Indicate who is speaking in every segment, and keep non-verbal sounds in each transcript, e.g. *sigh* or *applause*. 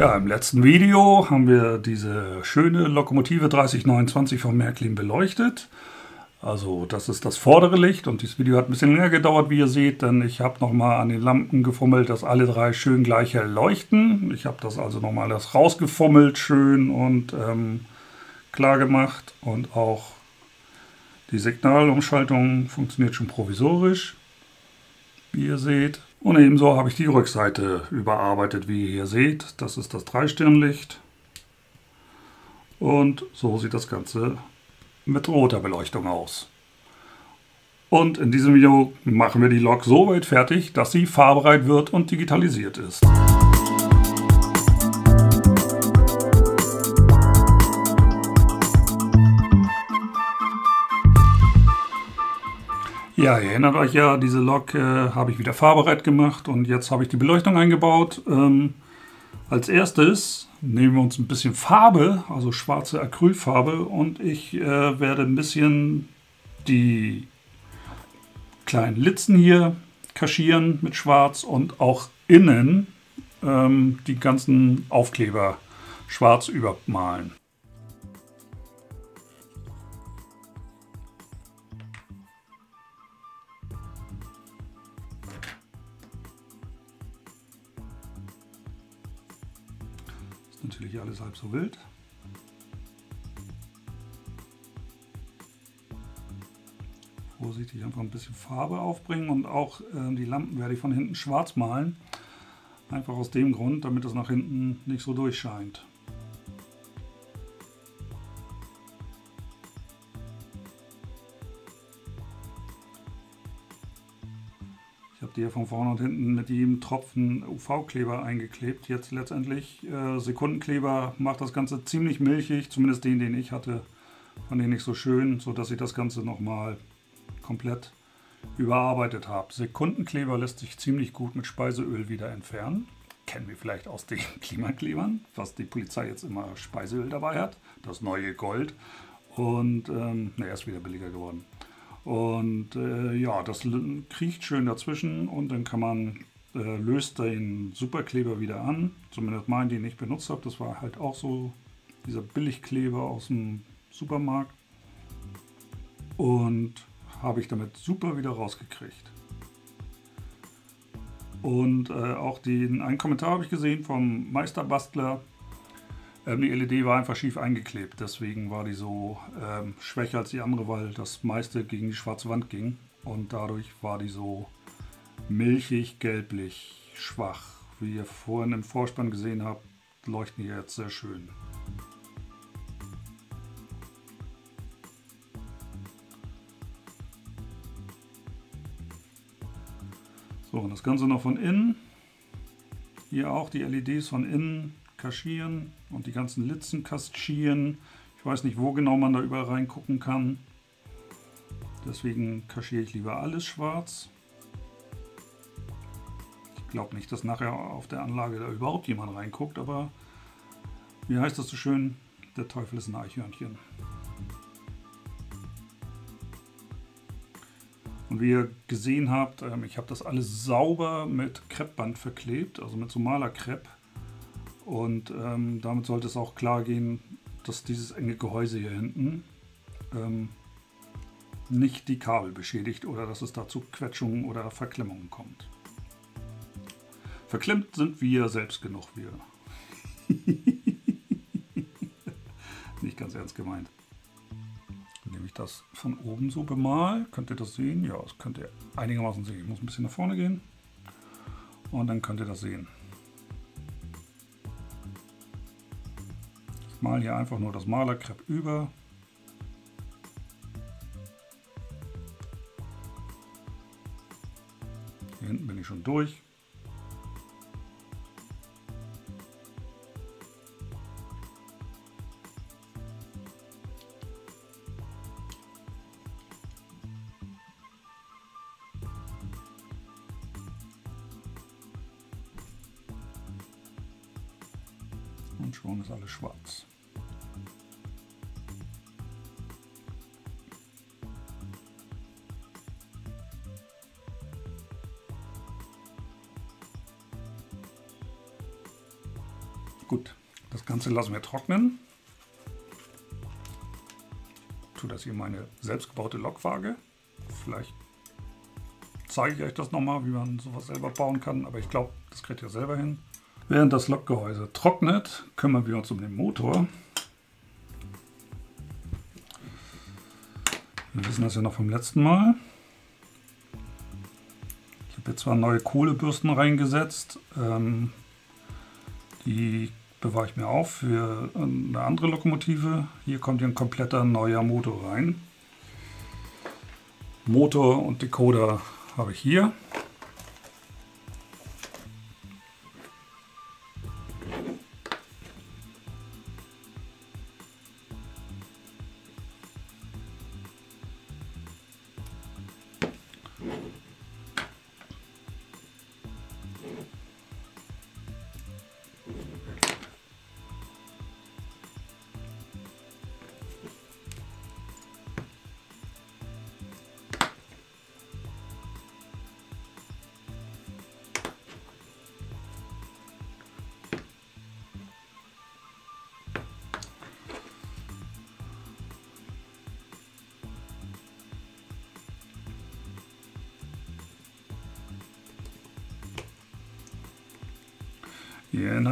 Speaker 1: Ja, im letzten Video haben wir diese schöne Lokomotive 3029 von Märklin beleuchtet. Also das ist das vordere Licht und dieses Video hat ein bisschen länger gedauert, wie ihr seht, denn ich habe nochmal an den Lampen gefummelt, dass alle drei schön gleich hell leuchten. Ich habe das also nochmal das rausgefummelt schön und ähm, klar gemacht und auch die Signalumschaltung funktioniert schon provisorisch, wie ihr seht. Und ebenso habe ich die Rückseite überarbeitet, wie ihr hier seht. Das ist das Dreistirnlicht. Und so sieht das Ganze mit roter Beleuchtung aus. Und in diesem Video machen wir die Lok so weit fertig, dass sie fahrbereit wird und digitalisiert ist. Ja, ihr erinnert euch ja, diese Lok äh, habe ich wieder fahrbereit gemacht und jetzt habe ich die Beleuchtung eingebaut. Ähm, als erstes nehmen wir uns ein bisschen Farbe, also schwarze Acrylfarbe und ich äh, werde ein bisschen die kleinen Litzen hier kaschieren mit schwarz und auch innen ähm, die ganzen Aufkleber schwarz übermalen. So wild. Vorsichtig einfach ein bisschen Farbe aufbringen und auch äh, die Lampen werde ich von hinten schwarz malen. Einfach aus dem Grund, damit es nach hinten nicht so durchscheint. Hier von vorne und hinten mit jedem Tropfen UV-Kleber eingeklebt. Jetzt letztendlich äh, Sekundenkleber macht das Ganze ziemlich milchig, zumindest den, den ich hatte, fand ich nicht so schön, sodass ich das Ganze nochmal komplett überarbeitet habe. Sekundenkleber lässt sich ziemlich gut mit Speiseöl wieder entfernen. Kennen wir vielleicht aus den *laughs* Klimaklebern, was die Polizei jetzt immer Speiseöl dabei hat. Das neue Gold. Und ähm, na, er ist wieder billiger geworden. Und äh, ja, das kriecht schön dazwischen und dann kann man, äh, löst den Superkleber wieder an. Zumindest meinen, den ich benutzt habe. Das war halt auch so dieser Billigkleber aus dem Supermarkt. Und habe ich damit super wieder rausgekriegt. Und äh, auch den, einen Kommentar habe ich gesehen vom Meisterbastler, ähm, die LED war einfach schief eingeklebt, deswegen war die so ähm, schwächer als die andere, weil das meiste gegen die schwarze Wand ging. Und dadurch war die so milchig, gelblich, schwach. Wie ihr vorhin im Vorspann gesehen habt, leuchten die jetzt sehr schön. So, und das Ganze noch von innen. Hier auch die LEDs von innen kaschieren und die ganzen Litzen kaschieren. Ich weiß nicht, wo genau man da überall reingucken kann. Deswegen kaschiere ich lieber alles schwarz. Ich glaube nicht, dass nachher auf der Anlage da überhaupt jemand reinguckt, aber wie heißt das so schön? Der Teufel ist ein Eichhörnchen. Und wie ihr gesehen habt, ähm, ich habe das alles sauber mit Kreppband verklebt, also mit so Malerkrepp. Und ähm, damit sollte es auch klar gehen, dass dieses enge Gehäuse hier hinten ähm, nicht die Kabel beschädigt oder dass es da zu Quetschungen oder Verklemmungen kommt. Verklemmt sind wir selbst genug, wir. *laughs* nicht ganz ernst gemeint. Nehme ich das von oben so bemal, könnt ihr das sehen? Ja, das könnt ihr einigermaßen sehen. Ich muss ein bisschen nach vorne gehen und dann könnt ihr das sehen. Mal hier einfach nur das Malerkrepp über. Hier hinten bin ich schon durch. Gut, das Ganze lassen wir trocknen. Ich tue das hier meine selbstgebaute Lokwaage. Vielleicht zeige ich euch das nochmal, wie man sowas selber bauen kann, aber ich glaube, das kriegt ihr selber hin. Während das Lokgehäuse trocknet, kümmern wir uns um den Motor. Wir wissen das ja noch vom letzten Mal. Ich habe jetzt zwar neue Kohlebürsten reingesetzt, ähm, die bewahre ich mir auf für eine andere Lokomotive. Hier kommt hier ein kompletter neuer Motor rein. Motor und Decoder habe ich hier.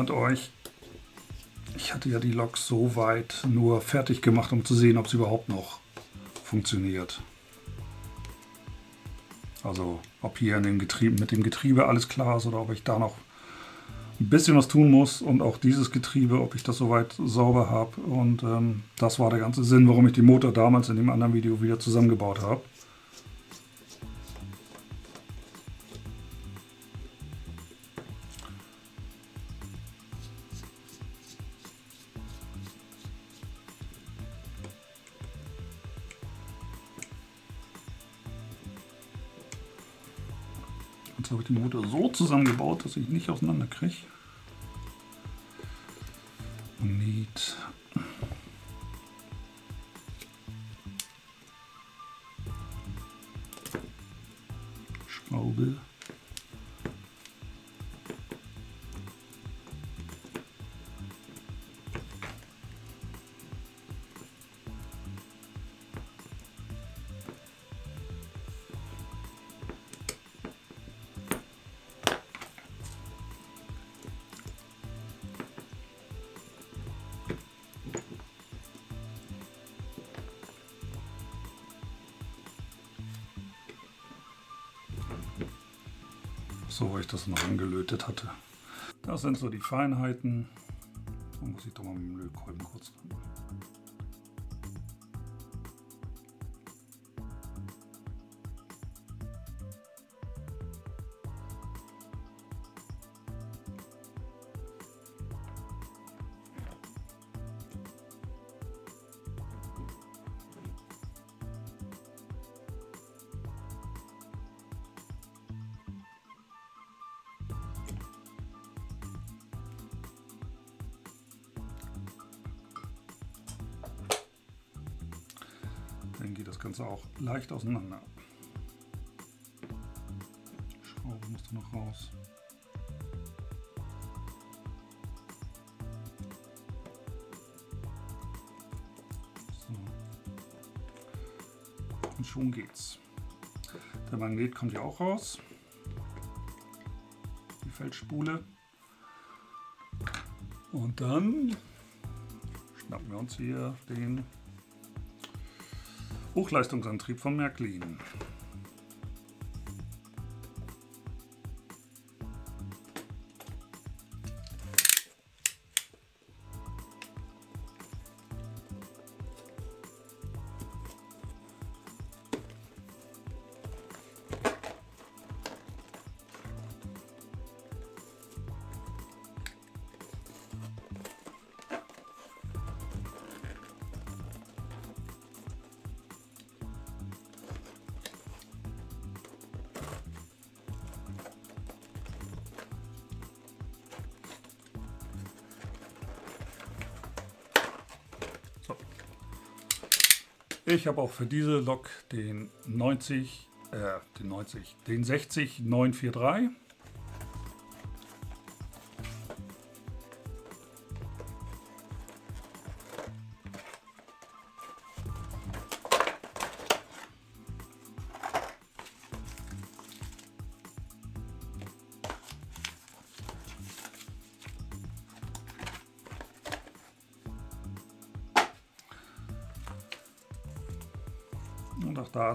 Speaker 1: Erinnert euch, ich hatte ja die Lok so weit nur fertig gemacht, um zu sehen, ob sie überhaupt noch funktioniert. Also ob hier in dem Getriebe, mit dem Getriebe alles klar ist oder ob ich da noch ein bisschen was tun muss und auch dieses Getriebe, ob ich das soweit sauber habe. Und ähm, das war der ganze Sinn, warum ich den Motor damals in dem anderen Video wieder zusammengebaut habe. So zusammengebaut, dass ich nicht auseinander kriege. Weil ich das noch angelötet hatte. Das sind so die Feinheiten. Da muss ich doch mal mit dem Lötkolben kurz Dann geht das Ganze auch leicht auseinander. Schraube muss da noch raus. So. Und schon geht's. Der Magnet kommt ja auch raus. Die Feldspule. Und dann schnappen wir uns hier den Hochleistungsantrieb von Märklin. Ich habe auch für diese Lok den 90, äh, den 90, den 60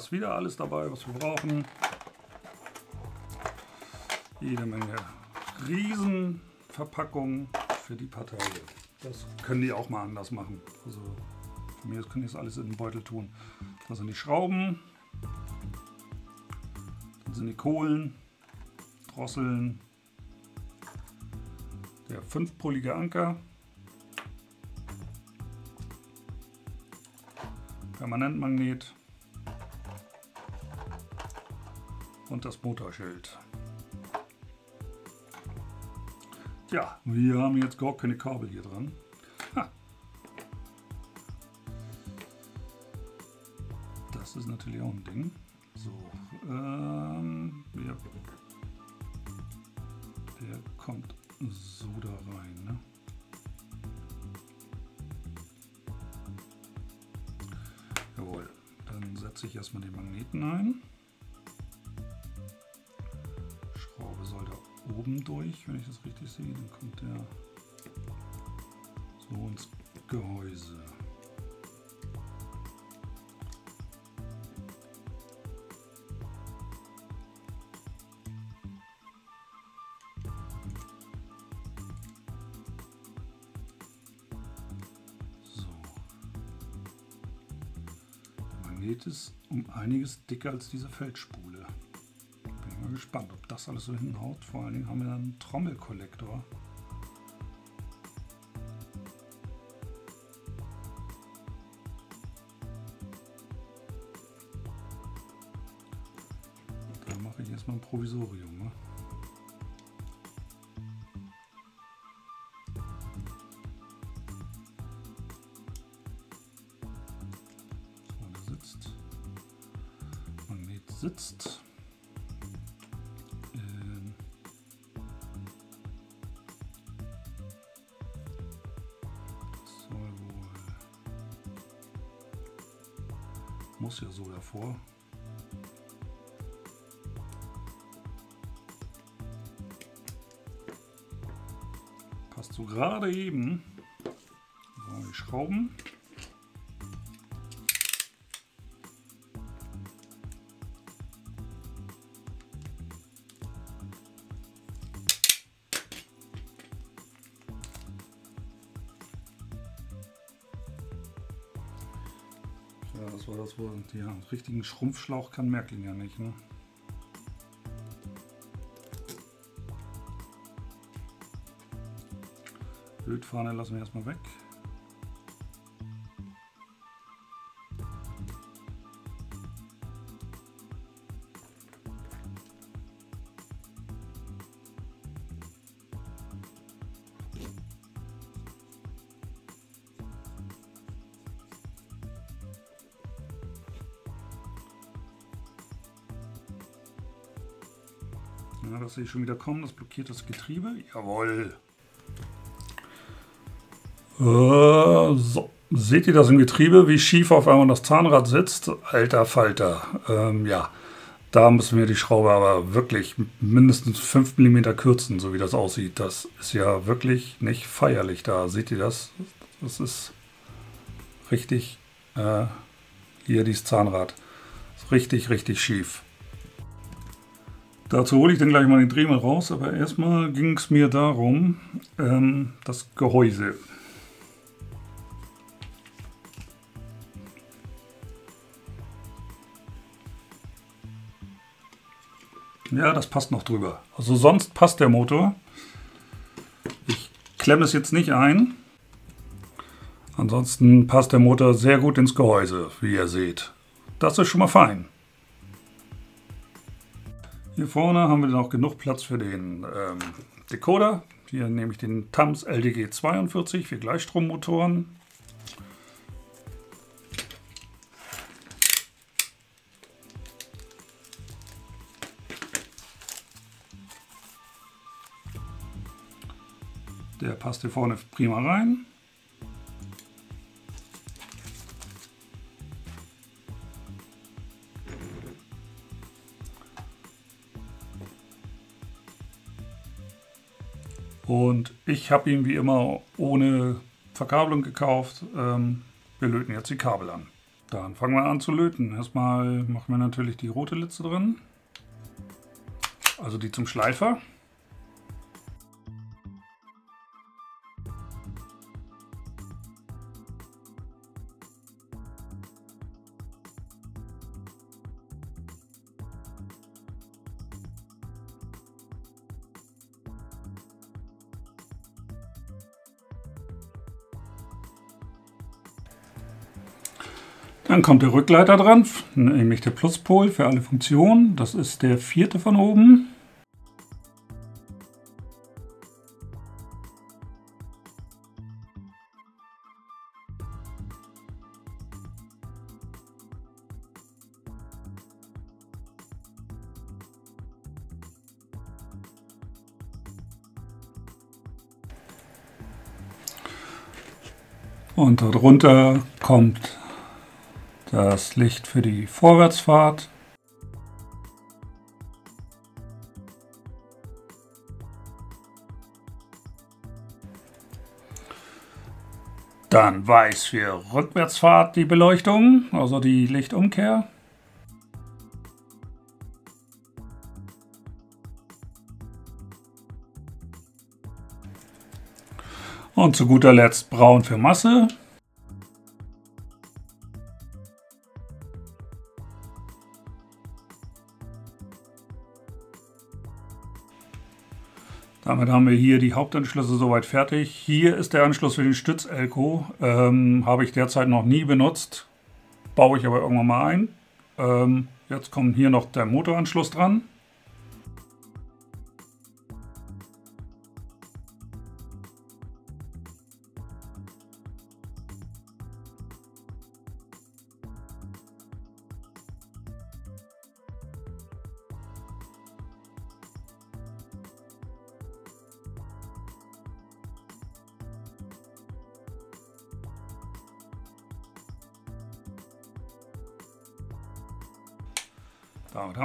Speaker 1: ist wieder alles dabei, was wir brauchen. Jede Menge Riesenverpackungen für die paar Tage. Das können die auch mal anders machen. Also von mir können die das alles in den Beutel tun. Das sind die Schrauben. Das sind die Kohlen, Drosseln, der fünfpolige Anker, Permanentmagnet und das Motorschild. Tja, wir haben jetzt gar keine Kabel hier dran. Wenn ich das richtig sehe. Dann kommt der so ins Gehäuse. Magnet ist um einiges dicker als diese Feldspule. Gespannt, ob das alles so hinhaut. Vor allen Dingen haben wir dann einen Trommelkollektor. Davor. Passt so gerade eben. Die Schrauben. Wohl. Ja, richtigen Schrumpfschlauch kann Märklin ja nicht, ne? Bildfahne lassen wir erstmal weg. Das sehe ich schon wieder kommen. Das blockiert das Getriebe. Jawohl. Äh, so. Seht ihr das im Getriebe, wie schief auf einmal das Zahnrad sitzt? Alter Falter. Ähm, ja, da müssen wir die Schraube aber wirklich mindestens 5 mm kürzen, so wie das aussieht. Das ist ja wirklich nicht feierlich da. Seht ihr das? Das ist richtig, äh, hier dieses Zahnrad. Ist richtig, richtig schief. Dazu hole ich dann gleich mal den Dremel raus, aber erstmal ging es mir darum, ähm, das Gehäuse. Ja, das passt noch drüber. Also sonst passt der Motor. Ich klemme es jetzt nicht ein. Ansonsten passt der Motor sehr gut ins Gehäuse, wie ihr seht. Das ist schon mal fein. Hier vorne haben wir noch genug Platz für den ähm, Decoder. Hier nehme ich den TAMS LDG 42 für Gleichstrommotoren. Der passt hier vorne prima rein. Ich habe ihn wie immer ohne Verkabelung gekauft. Ähm, wir löten jetzt die Kabel an. Dann fangen wir an zu löten. Erstmal machen wir natürlich die rote Litze drin. Also die zum Schleifer. Kommt der Rückleiter dran, nämlich der Pluspol für alle Funktionen. Das ist der vierte von oben. Und darunter kommt das Licht für die Vorwärtsfahrt. Dann weiß für Rückwärtsfahrt die Beleuchtung, also die Lichtumkehr. Und zu guter Letzt braun für Masse. Damit haben wir hier die Hauptanschlüsse soweit fertig. Hier ist der Anschluss für den Stütz-Elko. Ähm, Habe ich derzeit noch nie benutzt. Baue ich aber irgendwann mal ein. Ähm, jetzt kommt hier noch der Motoranschluss dran.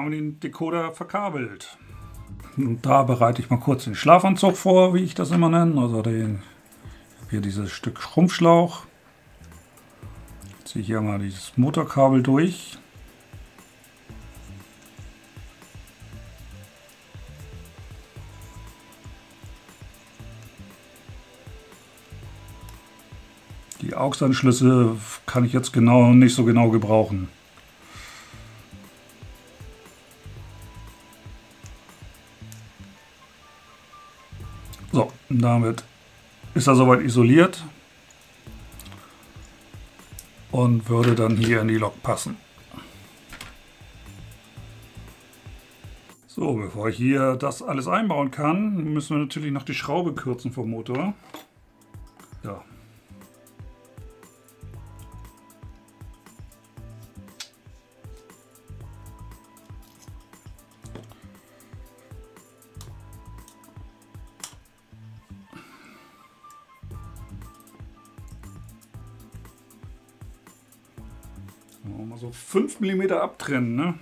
Speaker 1: Haben den Decoder verkabelt. Und da bereite ich mal kurz den Schlafanzug vor, wie ich das immer nenne. Also den, hier dieses Stück Schrumpfschlauch. Ziehe hier mal dieses Motorkabel durch. Die AUX-Anschlüsse kann ich jetzt genau nicht so genau gebrauchen. So, damit ist er soweit isoliert und würde dann hier in die Lok passen. So, bevor ich hier das alles einbauen kann, müssen wir natürlich noch die Schraube kürzen vom Motor. Ja, 5 mm abtrennen, ne?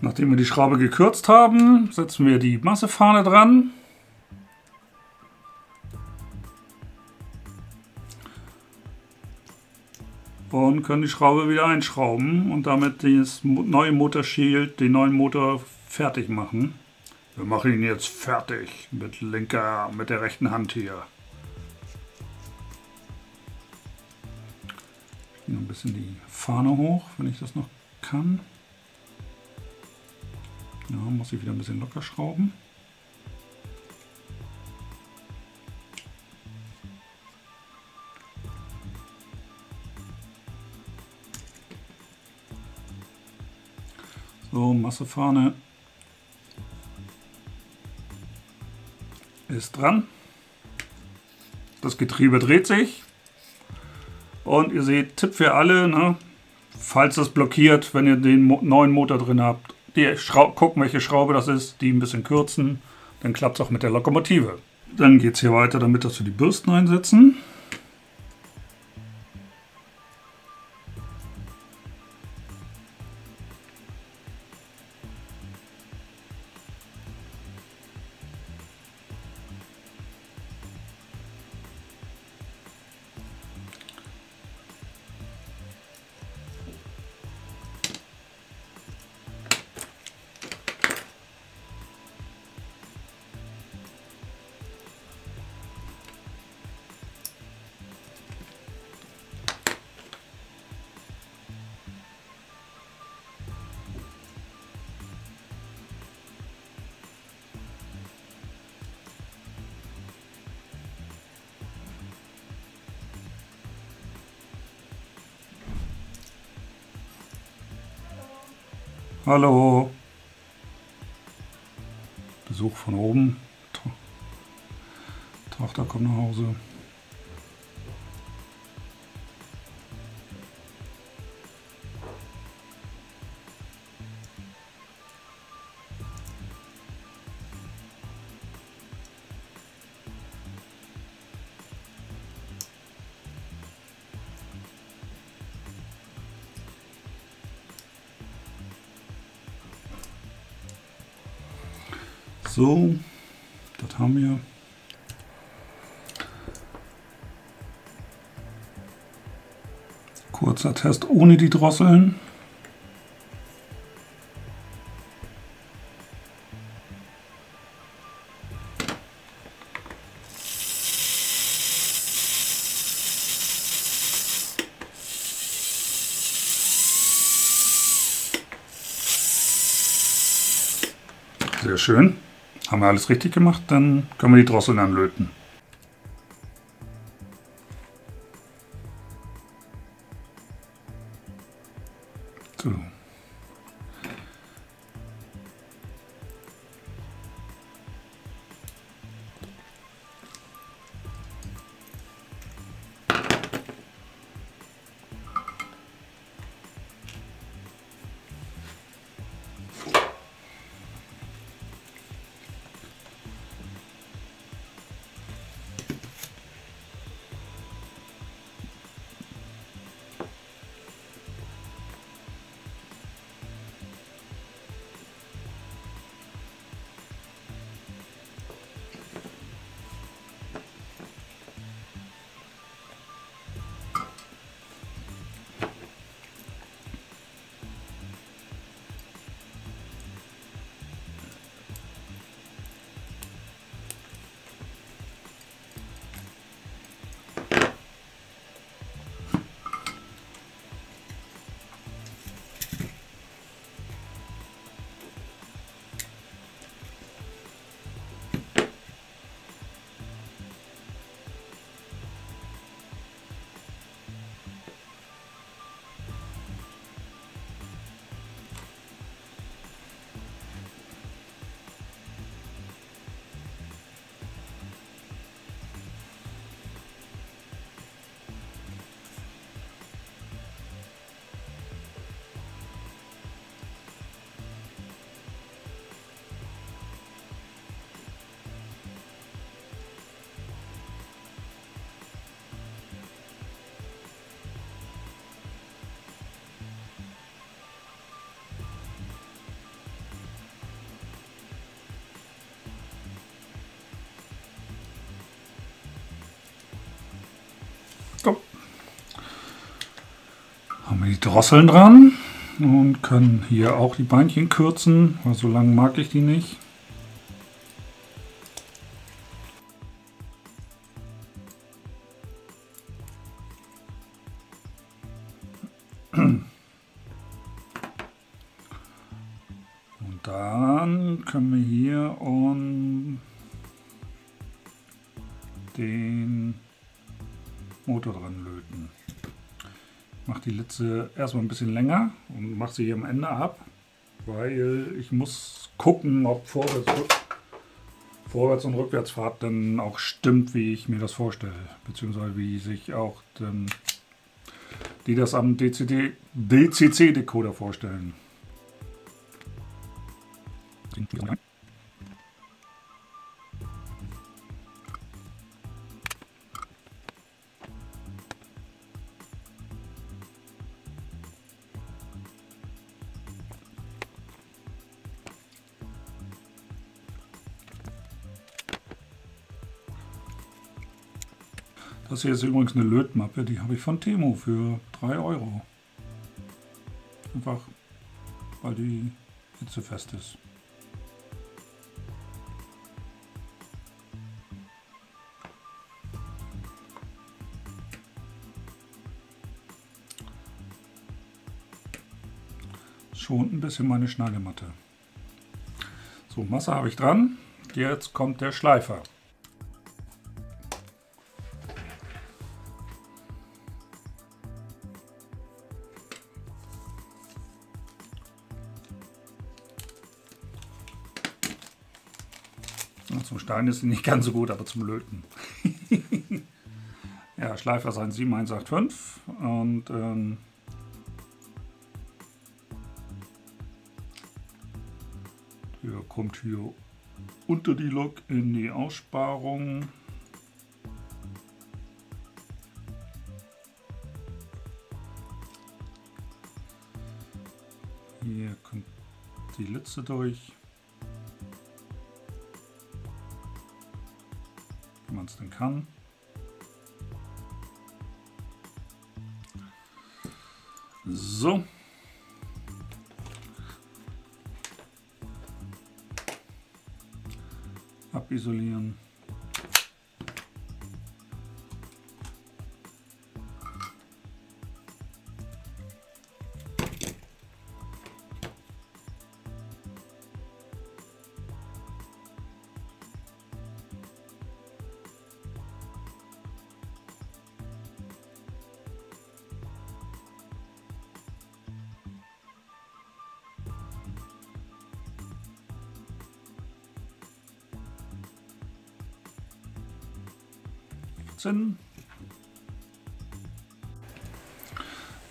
Speaker 1: Nachdem wir die Schraube gekürzt haben, setzen wir die Massefahne dran. Und können die Schraube wieder einschrauben und damit das neue Motorshield, den neuen Motor fertig machen. Wir machen ihn jetzt fertig mit linker, mit der rechten Hand hier. Noch ein bisschen die Fahne hoch, wenn ich das noch kann. Ja, muss ich wieder ein bisschen locker schrauben. So, Massefahne ist dran. Das Getriebe dreht sich. Und ihr seht, Tipp für alle, ne? falls das blockiert, wenn ihr den Mo neuen Motor drin habt, die gucken, welche Schraube das ist, die ein bisschen kürzen, dann klappt es auch mit der Lokomotive. Dann geht es hier weiter, damit dass wir die Bürsten einsetzen. Hallo. Besuch von oben. To Tochter kommt nach Hause. So, das haben wir. Kurzer Test ohne die Drosseln. Sehr schön. Alles richtig gemacht, dann können wir die Drosseln anlöten. Die Drosseln dran und können hier auch die Beinchen kürzen, weil so lang mag ich die nicht. Litze erstmal ein bisschen länger und mache sie hier am Ende ab, weil ich muss gucken, ob Vorwärts, Vorwärts und Rückwärtsfahrt dann auch stimmt, wie ich mir das vorstelle, beziehungsweise wie sich auch dann die das am DCC-Decoder vorstellen. Das hier ist übrigens eine Lötmappe, die habe ich von Temo für 3 Euro. Einfach, weil die hitzefest ist. Schont ein bisschen meine Schneidematte. So, Masse habe ich dran. Jetzt kommt der Schleifer. Stein ist nicht ganz so gut, aber zum Löten. *laughs* ja, Schleifer sein 7185 und ähm, hier kommt hier unter die Lok in die Aussparung. Hier kommt die Litze durch. Es denn kann. So. Abisolieren.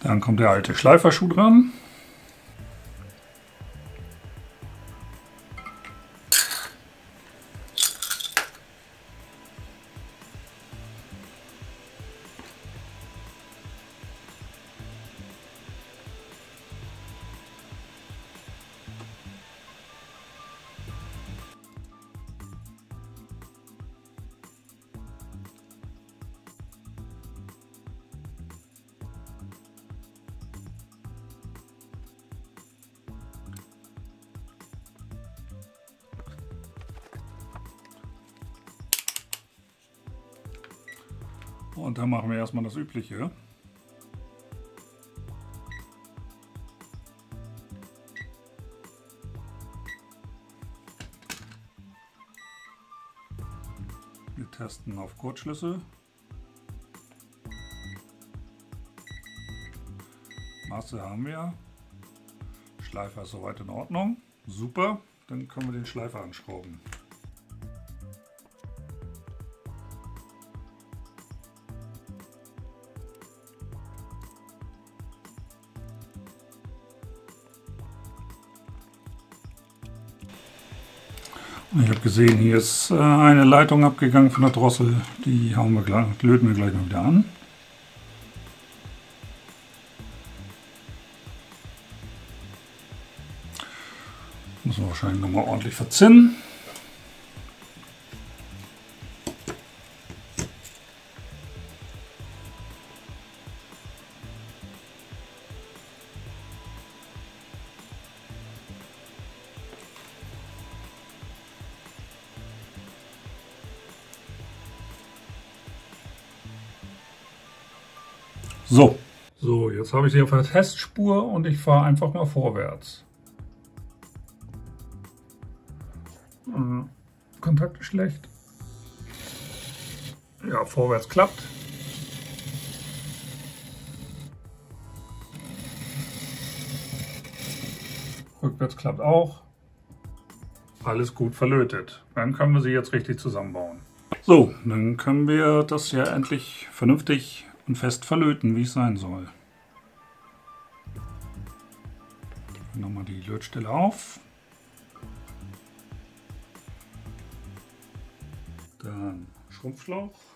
Speaker 1: Dann kommt der alte Schleiferschuh dran. Und dann machen wir erstmal das Übliche. Wir testen auf Kurzschlüsse. Masse haben wir. Schleifer ist soweit in Ordnung. Super, dann können wir den Schleifer anschrauben. Gesehen, hier ist äh, eine Leitung abgegangen von der Drossel. Die hauen wir gleich, löten wir gleich mal wieder an. Muss man wahrscheinlich nochmal ordentlich verzinnen. Jetzt habe ich sie auf der Testspur und ich fahre einfach mal vorwärts. Äh, Kontakt ist schlecht. Ja, vorwärts klappt. Rückwärts klappt auch. Alles gut verlötet. Dann können wir sie jetzt richtig zusammenbauen. So, dann können wir das ja endlich vernünftig und fest verlöten, wie es sein soll. Nochmal die Lötstelle auf. Dann Schrumpfschlauch.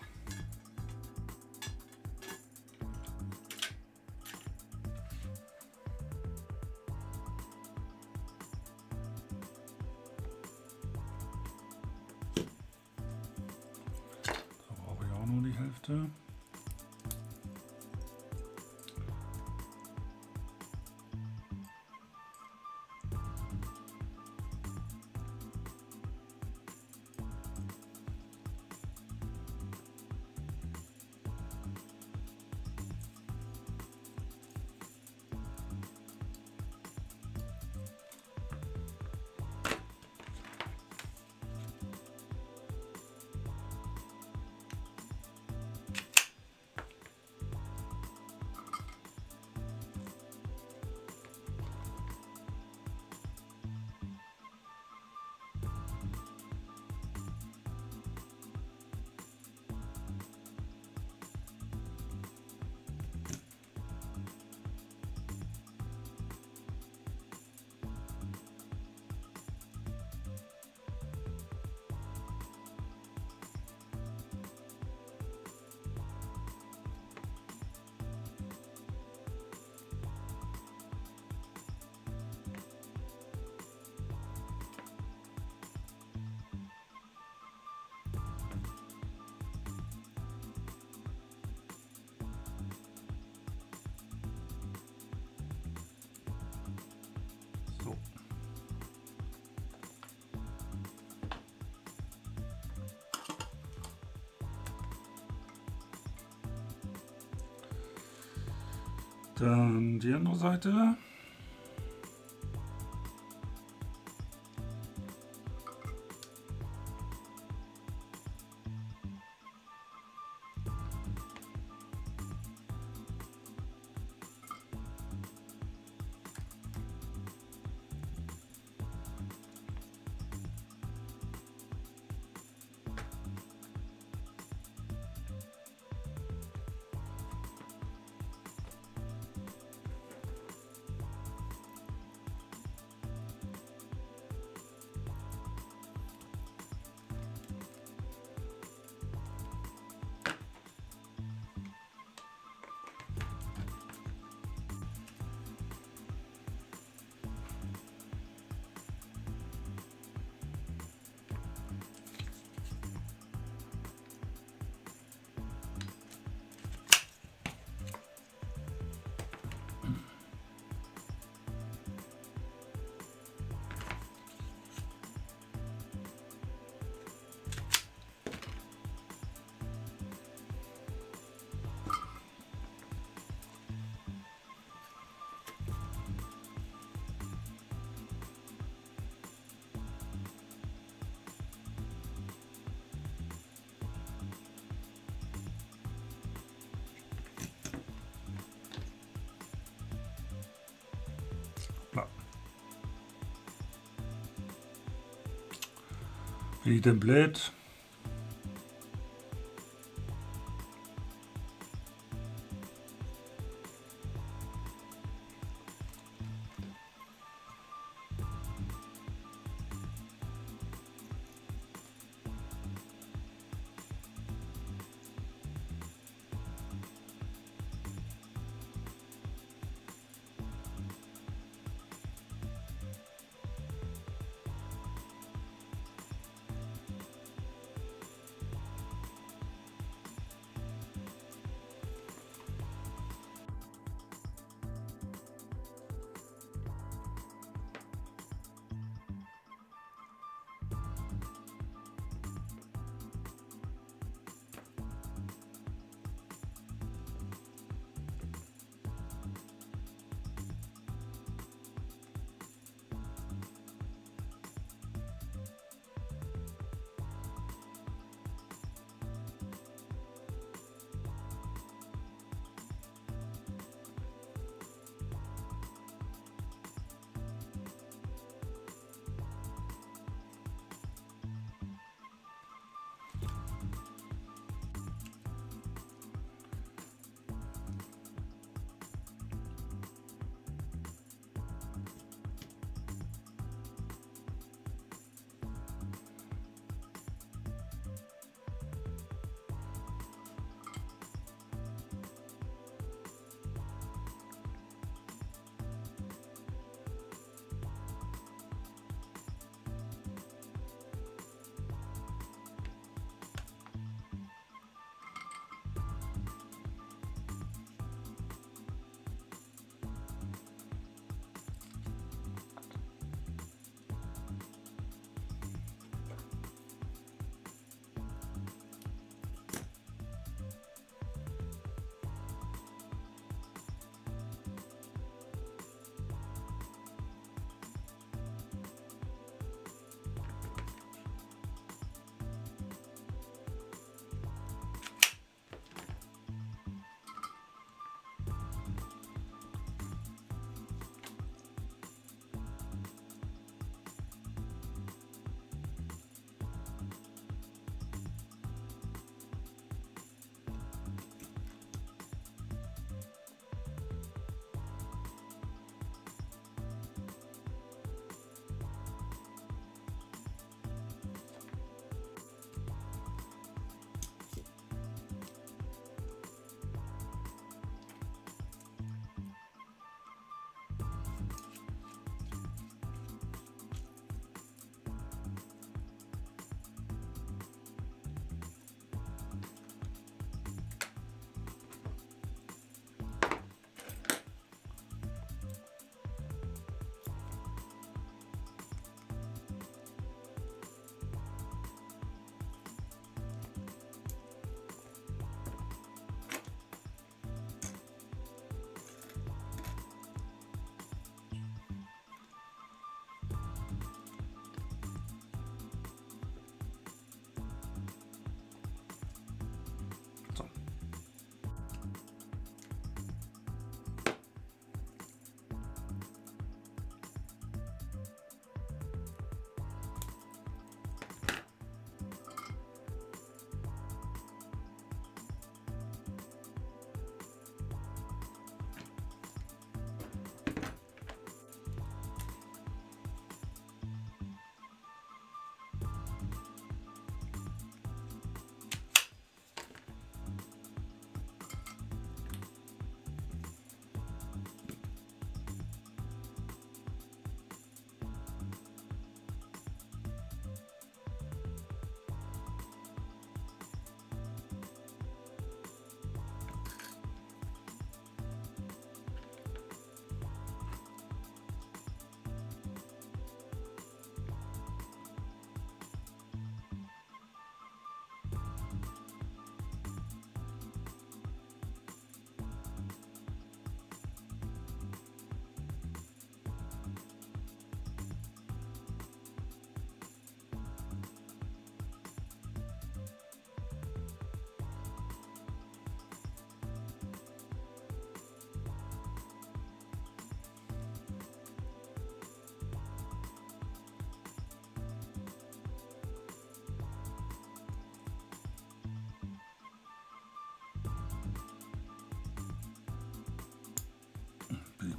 Speaker 1: Dann die andere Seite. Wie den Blade. blöd.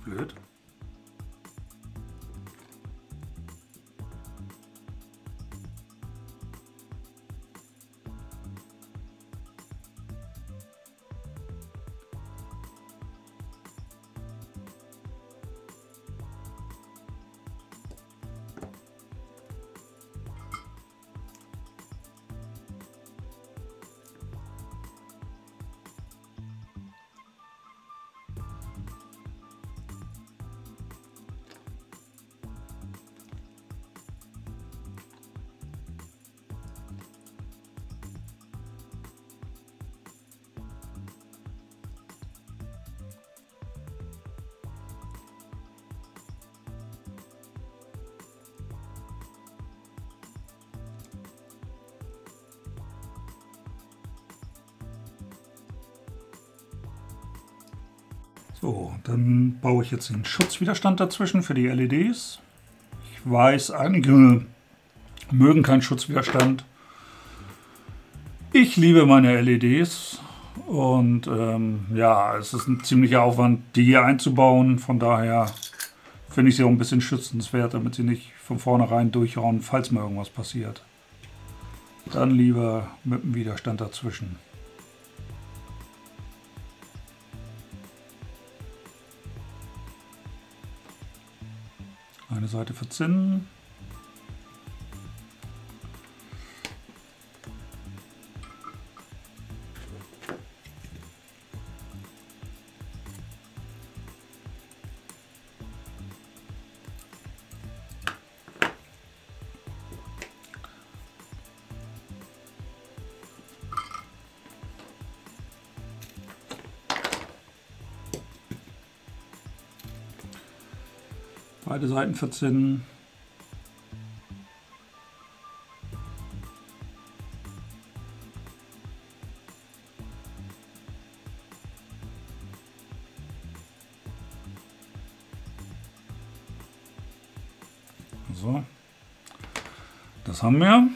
Speaker 1: blöd. So, dann baue ich jetzt den Schutzwiderstand dazwischen für die LEDs. Ich weiß, einige mögen keinen Schutzwiderstand. Ich liebe meine LEDs und ähm, ja, es ist ein ziemlicher Aufwand, die hier einzubauen. Von daher finde ich sie auch ein bisschen schützenswert, damit sie nicht von vornherein durchhauen, falls mal irgendwas passiert. Dann lieber mit dem Widerstand dazwischen. Eine Seite verzinnen. Seiten verzinnen. So, das haben wir.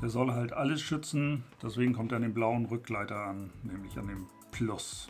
Speaker 1: Der soll halt alles schützen, deswegen kommt er an den blauen Rückleiter an, nämlich an dem Plus.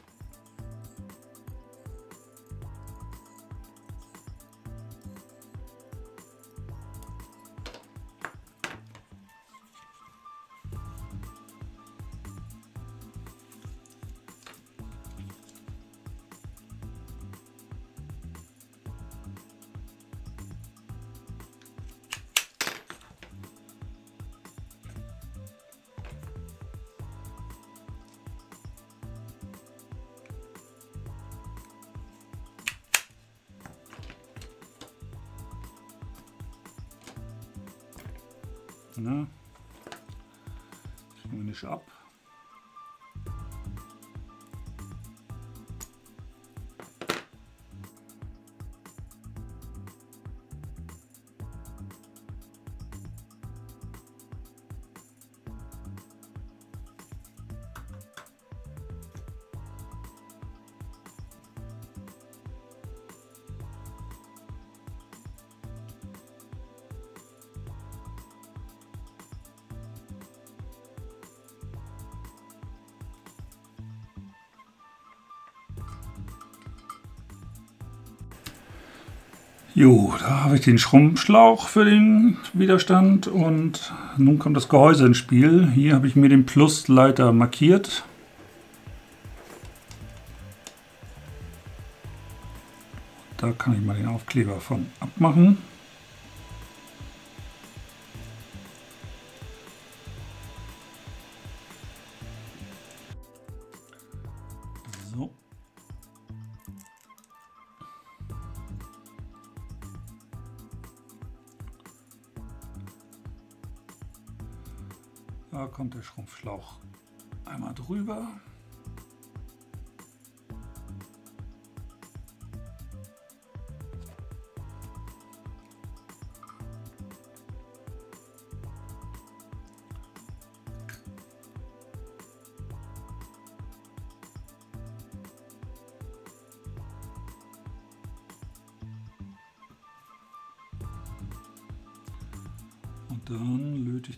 Speaker 1: Ne? Kriegen wir nicht ab. Jo, da habe ich den Schrumpfschlauch für den Widerstand und nun kommt das Gehäuse ins Spiel. Hier habe ich mir den Plusleiter markiert. Da kann ich mal den Aufkleber von abmachen. Da kommt der Schrumpfschlauch einmal drüber.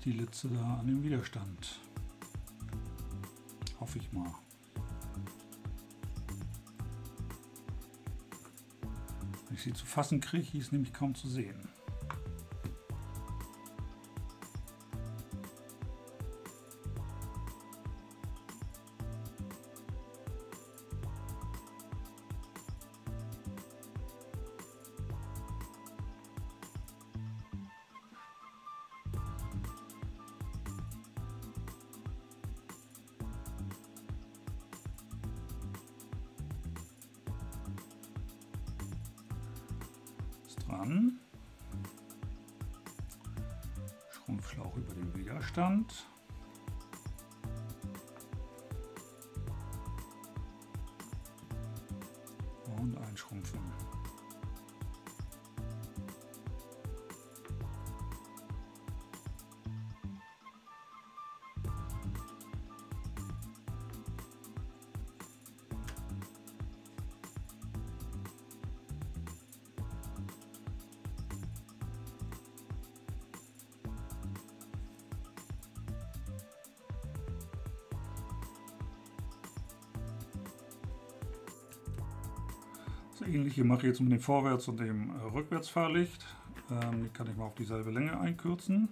Speaker 1: die letzte da an dem Widerstand. Hoffe ich mal. Wenn ich sie zu fassen kriege, ist nämlich kaum zu sehen. Das ähnliche mache ich jetzt mit dem Vorwärts- und dem äh, Rückwärtsfahrlicht. Ähm, die kann ich mal auf dieselbe Länge einkürzen.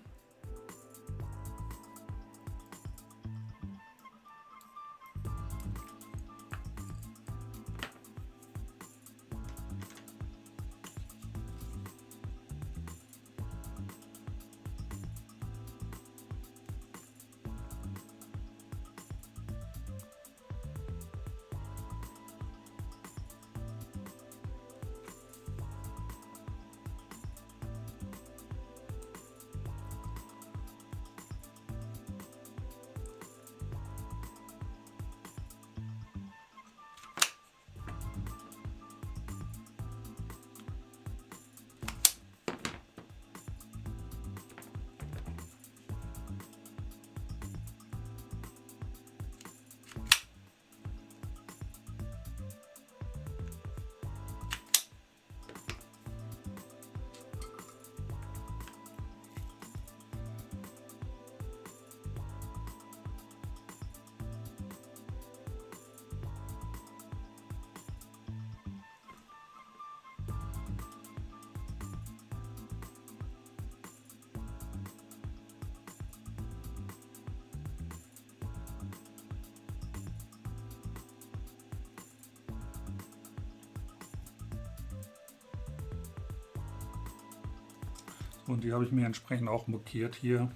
Speaker 1: Und die habe ich mir entsprechend auch markiert hier.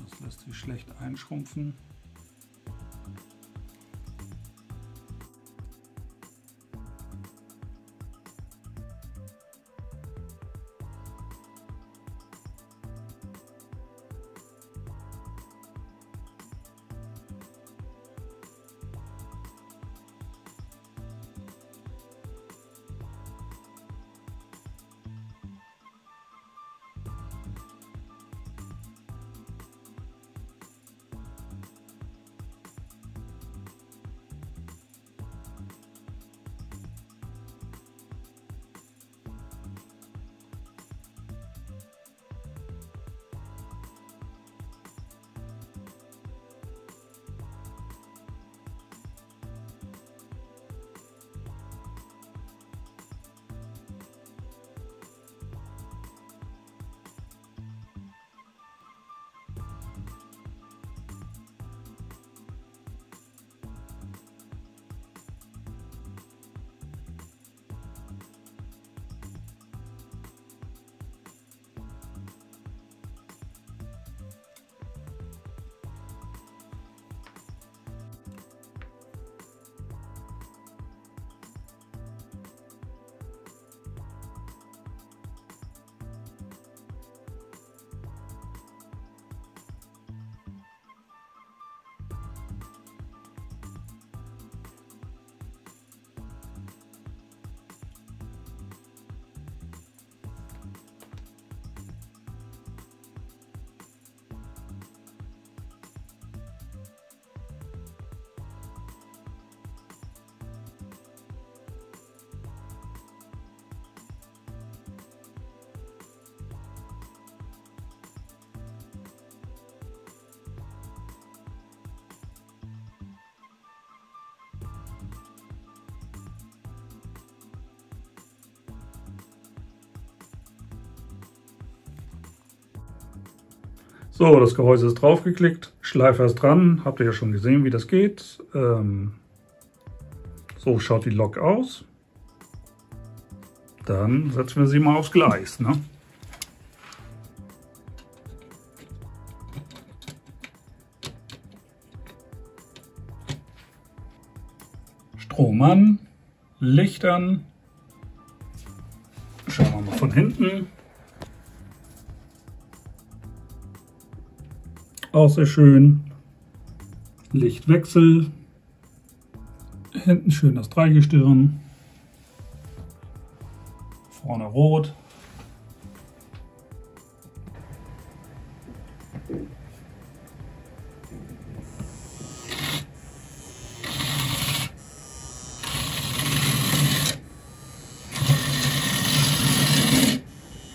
Speaker 1: Das lässt sich schlecht einschrumpfen. So, das Gehäuse ist draufgeklickt, Schleifer ist dran, habt ihr ja schon gesehen, wie das geht. Ähm, so schaut die Lok aus. Dann setzen wir sie mal aufs Gleis. Ne? Strom an, Licht an. Schauen wir mal von hinten. Auch sehr schön. Lichtwechsel. Hinten schön das Dreigestirn. Vorne rot.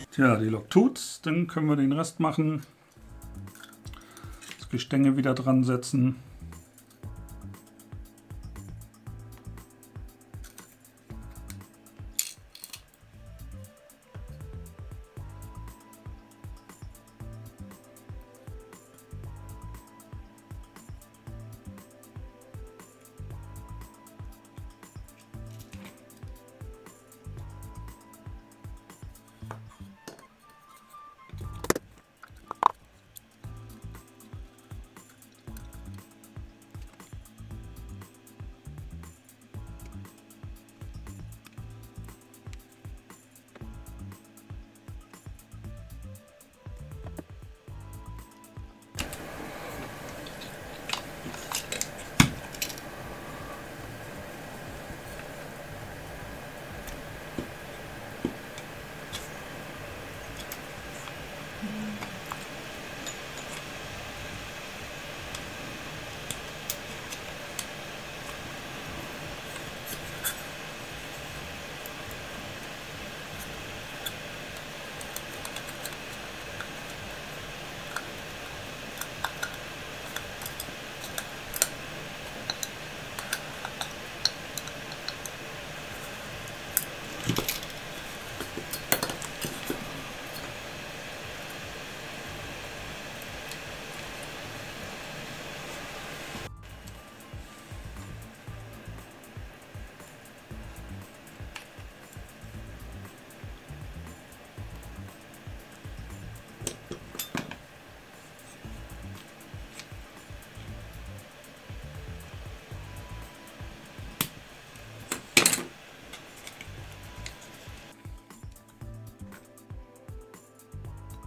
Speaker 1: Tja, die Lok tut's, dann können wir den Rest machen. Gestänge wieder dran setzen.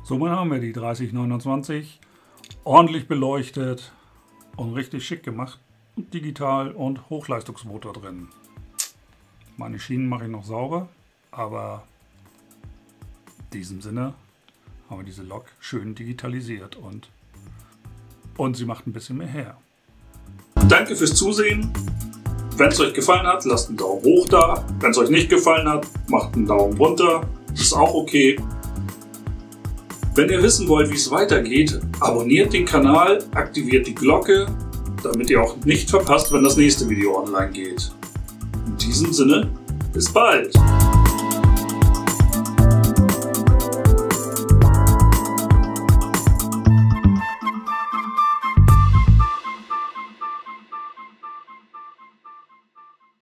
Speaker 1: Somit haben wir die 3029 ordentlich beleuchtet und richtig schick gemacht. Digital und Hochleistungsmotor drin. Meine Schienen mache ich noch sauber, aber in diesem Sinne haben wir diese Lok schön digitalisiert und, und sie macht ein bisschen mehr her. Danke fürs Zusehen. Wenn es euch gefallen hat, lasst einen Daumen hoch da. Wenn es euch nicht gefallen hat, macht einen Daumen runter. Ist auch okay. Wenn ihr wissen wollt, wie es weitergeht, abonniert den Kanal, aktiviert die Glocke, damit ihr auch nicht verpasst, wenn das nächste Video online geht. In diesem Sinne, bis bald!